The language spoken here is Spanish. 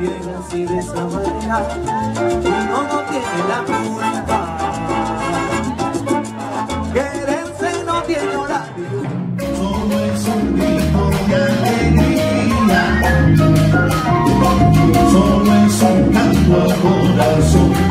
Viene así de esa manera uno no tiene la culpa quererse no tiene horario todo es un ritmo de alegría solo es un canto al corazón.